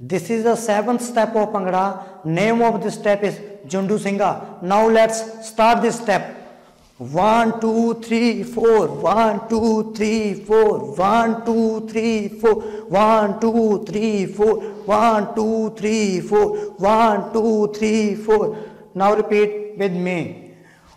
This is the seventh step of Bhangra. Name of this step is Jandu Singha. Now let's start this step. 1, 2, 3, 4, 1, 2, 3, 4, 1, 2, 3, 4, 1, 2, 3, 4, 1, 2, 3, 4, 1, 2, 3, 4. Now repeat with me.